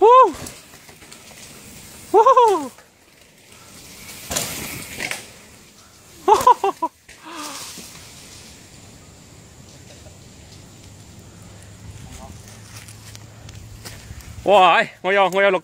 Woo! Woo! wow ngồi vô ngồi vô lục